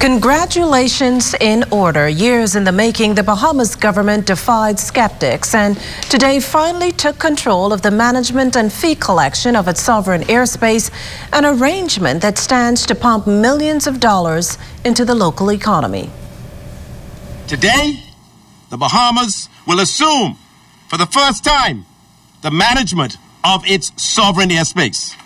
Congratulations in order. Years in the making, the Bahamas government defied skeptics and today finally took control of the management and fee collection of its sovereign airspace, an arrangement that stands to pump millions of dollars into the local economy. Today, the Bahamas will assume for the first time the management of its sovereign airspace.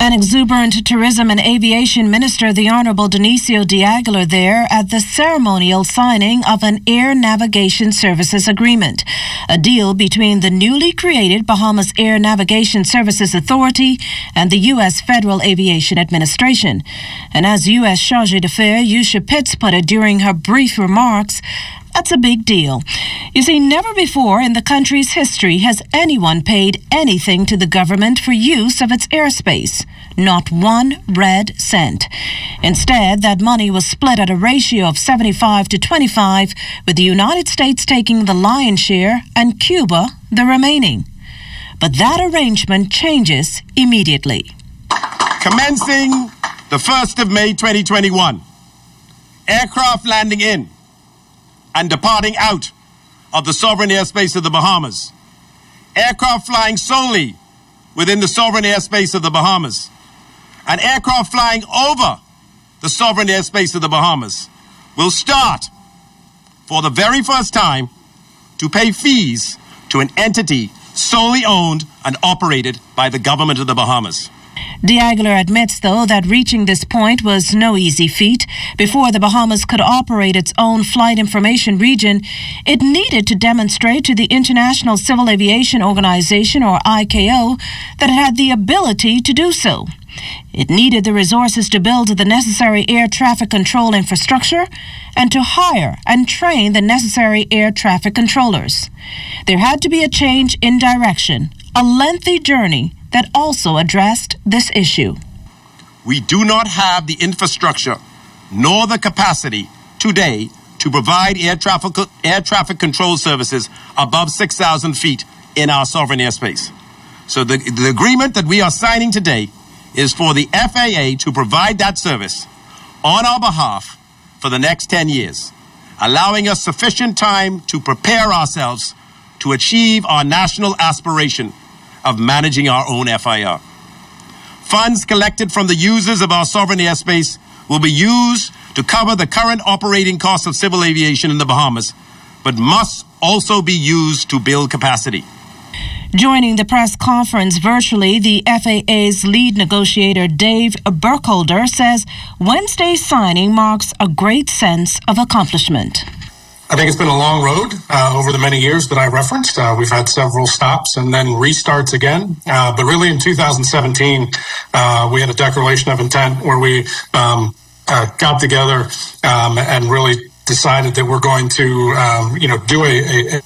An exuberant tourism and aviation minister, the Honorable Dionisio D'Aguilar, there at the ceremonial signing of an air navigation services agreement, a deal between the newly created Bahamas Air Navigation Services Authority and the U.S. Federal Aviation Administration. And as U.S. Charge d'Affaires Usha Pitts put it during her brief remarks, that's a big deal. You see, never before in the country's history has anyone paid anything to the government for use of its airspace. Not one red cent. Instead, that money was split at a ratio of 75 to 25, with the United States taking the lion's share and Cuba the remaining. But that arrangement changes immediately. Commencing the 1st of May 2021, aircraft landing in and departing out of the sovereign airspace of the Bahamas. Aircraft flying solely within the sovereign airspace of the Bahamas. And aircraft flying over the sovereign airspace of the Bahamas will start for the very first time to pay fees to an entity solely owned and operated by the government of the Bahamas. D'Aguilar admits, though, that reaching this point was no easy feat. Before the Bahamas could operate its own flight information region, it needed to demonstrate to the International Civil Aviation Organization, or ICAO, that it had the ability to do so. It needed the resources to build the necessary air traffic control infrastructure and to hire and train the necessary air traffic controllers. There had to be a change in direction, a lengthy journey that also addressed this issue. We do not have the infrastructure nor the capacity today to provide air traffic, air traffic control services above 6,000 feet in our sovereign airspace. So the, the agreement that we are signing today is for the FAA to provide that service on our behalf for the next 10 years, allowing us sufficient time to prepare ourselves to achieve our national aspiration of managing our own FIR. Funds collected from the users of our sovereign airspace will be used to cover the current operating costs of civil aviation in the Bahamas, but must also be used to build capacity. Joining the press conference virtually, the FAA's lead negotiator Dave Burkholder says Wednesday's signing marks a great sense of accomplishment. I think it's been a long road uh, over the many years that I referenced. Uh, we've had several stops and then restarts again. Uh, but really, in 2017, uh, we had a declaration of intent where we um, uh, got together um, and really decided that we're going to, um, you know, do a a,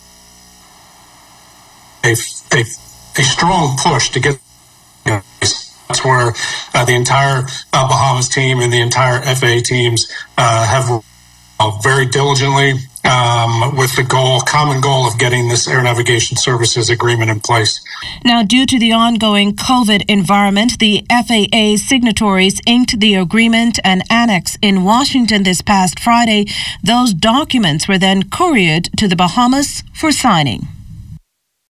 a, a, a strong push to get. You know, that's where uh, the entire Bahamas team and the entire FAA teams have very diligently um, with the goal, common goal of getting this air navigation services agreement in place. Now, due to the ongoing COVID environment, the FAA signatories inked the agreement and annex in Washington this past Friday. Those documents were then couriered to the Bahamas for signing.